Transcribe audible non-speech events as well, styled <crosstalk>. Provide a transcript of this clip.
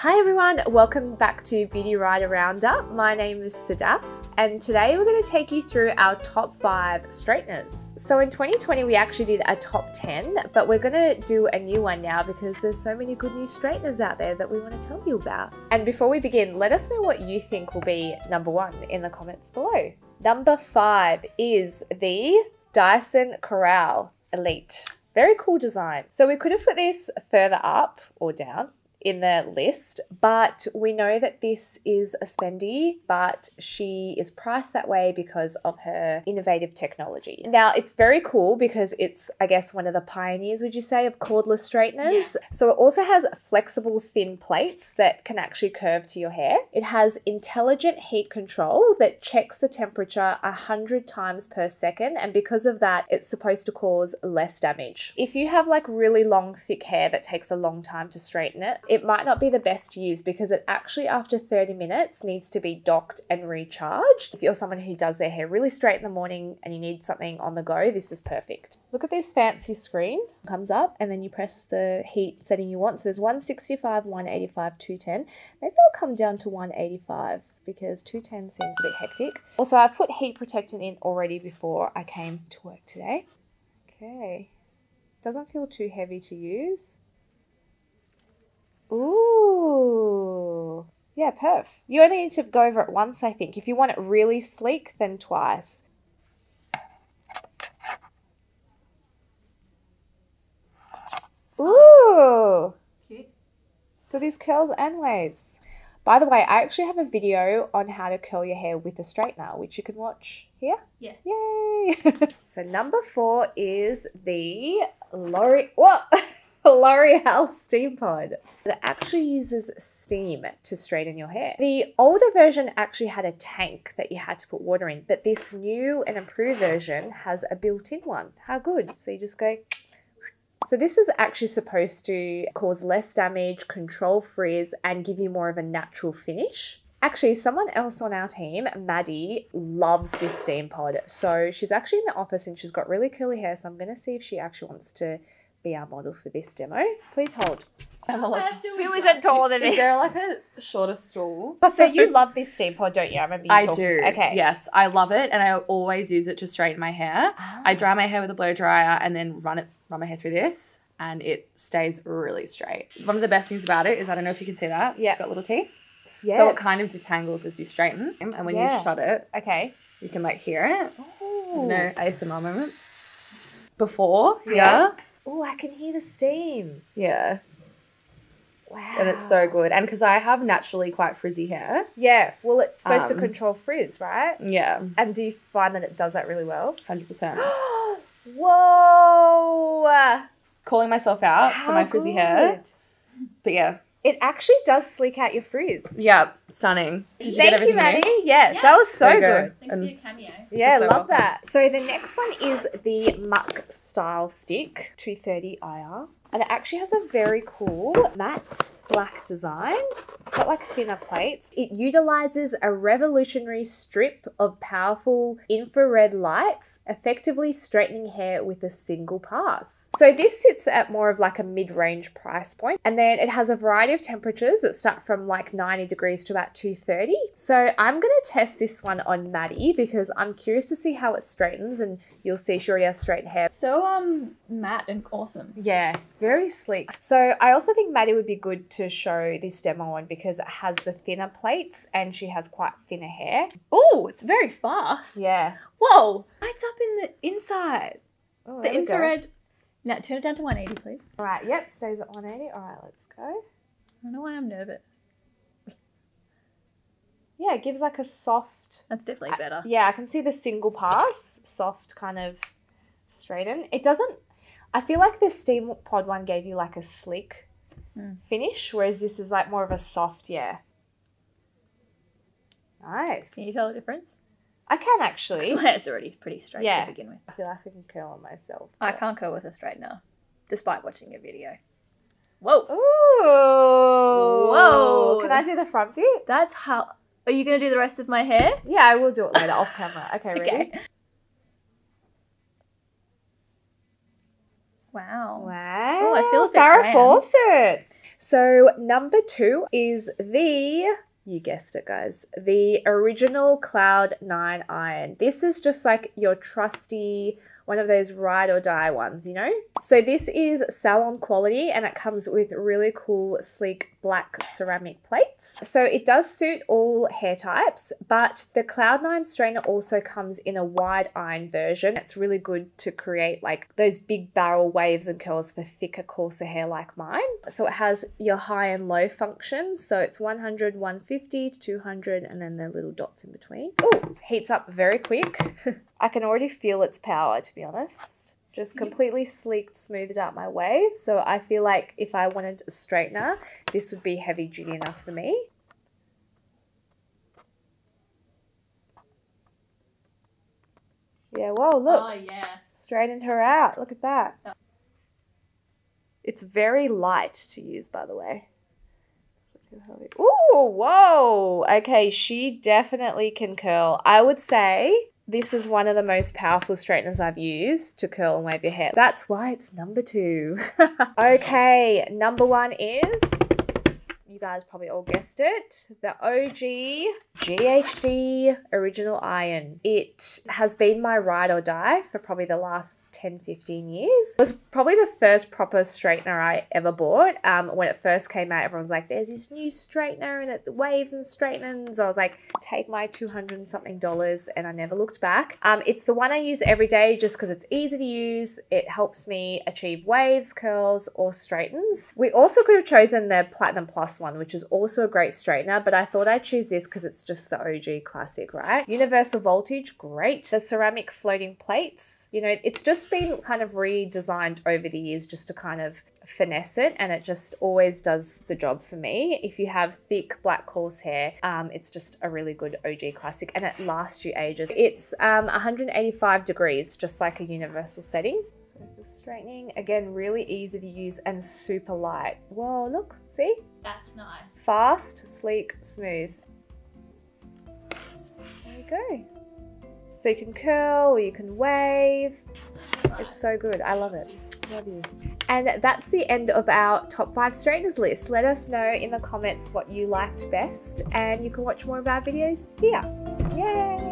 Hi everyone, welcome back to Beauty Editor Roundup. My name is Sadaf, and today we're going to take you through our top five straighteners. So in 2020, we actually did a top 10, but we're going to do a new one now because there's so many good new straighteners out there that we want to tell you about. And before we begin, let us know what you think will be number one in the comments below. Number five is the Dyson Corrale Elite. Very cool design. So we could have put this further up or down in the list, but we know that this is a spendy, but she is priced that way because of her innovative technology. Now, it's very cool because it's, I guess, one of the pioneers, would you say, of cordless straighteners. Yeah. So it also has flexible thin plates that can actually curve to your hair. It has intelligent heat control that checks the temperature 100 times per second, and because of that, it's supposed to cause less damage. If you have like really long, thick hair that takes a long time to straighten it, it might not be the best to use because it actually, after 30 minutes, needs to be docked and recharged. If you're someone who does their hair really straight in the morning and you need something on the go, this is perfect. Look at this fancy screen. It comes up and then you press the heat setting you want. So there's 165, 185, 210. Maybe I'll come down to 185 because 210 seems a bit hectic. Also, I've put heat protectant in already before I came to work today. Okay. Doesn't feel too heavy to use. Ooh. Yeah, perf. You only need to go over it once, I think. If you want it really sleek, then twice. Ooh. Cute. So these curls and waves. By the way, I actually have a video on how to curl your hair with a straightener, which you can watch here. Yeah. Yay! <laughs> so number four is the L'Oreal. What? <laughs> L'Oreal Steampod that actually uses steam to straighten your hair. The older version actually had a tank that you had to put water in, but this new and improved version has a built-in one. How good. So you just go so this is actually supposed to cause less damage, control frizz, and give you more of a natural finish. Actually, someone else on our team, Maddie, loves this steampod. So she's actually in the office and she's got really curly hair. So I'm going to see if she actually wants to be our model for this demo. Please hold. Who isn't taller than me? Is there like a shorter stool? So you <laughs> love this steampod, don't you? I remember you I talking. do. Okay. Yes, I love it, and I always use it to straighten my hair. Ah. I dry my hair with a blow dryer and then run it, run my hair through this, and it stays really straight. One of the best things about it is I don't know if you can see that. Yeah. It's got little teeth. Yes. So it kind of detangles as you straighten, and when Yeah. you shut it, Okay. you can like hear it. Oh. No ASMR moment. Before, Yeah. yeah, Oh, I can hear the steam. yeah, Wow. and it's so good. And because I have naturally quite frizzy hair, Yeah. Well, it's supposed to Um, control frizz, right? yeah, And do you find that it does that really well? hundred percent. <gasps> Whoa! Calling myself out for my How frizzy hair, but yeah, It actually does sleek out your frizz. yeah, stunning. Did you Thank get you, everything Maddie. new? Yes, Yeah. that was so, So good. good. Thanks And- for your cameo. Yeah, so love welcome. that. So the next one is the Muk Style Stick 230 IR. And it actually has a very cool matte black design. It's got like thinner plates. It utilizes a revolutionary strip of powerful infrared lights, effectively straightening hair with a single pass. So this sits at more of like a mid-range price point. And then it has a variety of temperatures that start from like 90 degrees to about 230. So I'm gonna test this one on Maddie because I'm curious to see how it straightens and you'll see she already has straight hair. So um matte and awesome. Yeah, very sleek. So I also think Maddie would be good to show this demo on because it has the thinner plates and she has quite thinner hair. Oh, it's very fast. Yeah. Whoa. Lights up in the inside. Oh, The infrared. Now turn it down to 180, please. All right, yep, stays at 180. All right, let's go. I don't know why I'm nervous. Yeah, it gives like a soft. That's definitely better. Yeah, I can see the single pass, soft kind of straighten. It doesn't. I feel like the Steam Pod one gave you like a sleek Mm. finish, whereas this is like more of a soft, yeah. Nice. Can you tell the difference? I can actually. <laughs> my hair's already pretty straight Yeah. to begin with. I feel like I can curl on myself. I can't go with a straightener, despite watching a video. Whoa. Ooh. Whoa. Can I do the front bit? That's how. Are you going to do the rest of my hair? Yeah, I will do it later off camera. <laughs> Okay, ready? Okay. Wow. Wow. Oh, I feel Farrah. Fawcett. So number two is the you guessed it, guys. The original Cloud 9 iron. This is just like your trusty one of those ride or die ones, you know? So this is salon quality and it comes with really cool sleek black ceramic plates. So it does suit all hair types, but the Cloud9 strainer also comes in a wide iron version. It's really good to create like those big barrel waves and curls for thicker, coarser hair like mine. So it has your high and low function. So it's 100, 150 200, and then the little dots in between. Oh, heats up very quick. <laughs> I can already feel its power, to be honest just completely sleeked, smoothed out my wave. So I feel like if I wanted a straightener, this would be heavy duty enough for me. Yeah, whoa, oh, look. Oh yeah. Straightened her out. Look at that. Oh. It's very light to use, by the way. Ooh, whoa. Okay, she definitely can curl. I would say this is one of the most powerful straighteners I've used to curl and wave your hair. That's why it's number two. <laughs> okay, number one is you guys probably all guessed it, the OG GHD Original Iron. It has been my ride or die for probably the last 10, 15 years. It was probably the first proper straightener I ever bought. Um, when it first came out, everyone's like, there's this new straightener and it waves and straightens. I was like, take my 200 and something dollars and I never looked back. Um, it's the one I use every day just because it's easy to use. It helps me achieve waves, curls, or straightens. We also could have chosen the Platinum Plus one which is also a great straightener, but I thought I'd choose this because it's just the OG classic, right? Universal voltage, great. The ceramic floating plates, you know, it's just been kind of redesigned over the years just to kind of finesse it and it just always does the job for me. If you have thick black coarse hair, um, it's just a really good OG classic and it lasts you ages. It's um, 185 degrees, just like a universal setting. So the straightening, again, really easy to use and super light. Whoa, look, see? That's nice. Fast, sleek, smooth. There you go. So you can curl or you can wave. It's so good. I love it. Love you. And that's the end of our top five straighteners list. Let us know in the comments what you liked best and you can watch more of our videos here. Yay!